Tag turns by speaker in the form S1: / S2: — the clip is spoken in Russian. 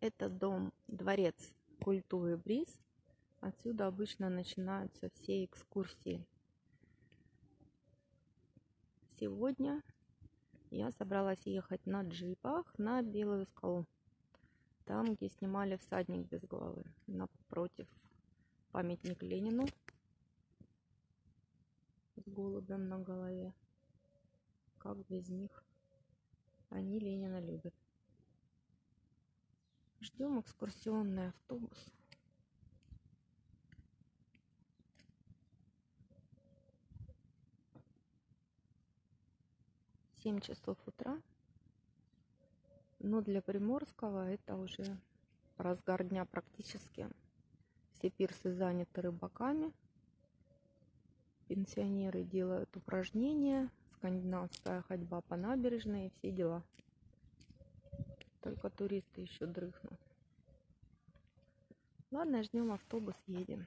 S1: Это дом, дворец культуры Бриз. Отсюда обычно начинаются все экскурсии. Сегодня я собралась ехать на джипах на Белую скалу. Там, где снимали «Всадник без головы». Напротив памятник Ленину с голубем на голове. Как без них? Они Ленина любят. Ждем экскурсионный автобус. Семь часов утра. Но для Приморского это уже разгар дня практически. Все пирсы заняты рыбаками. Пенсионеры делают упражнения. Скандинавская ходьба по набережной и все дела. Только туристы еще дрыхнут. Ладно, ждем автобус, едем.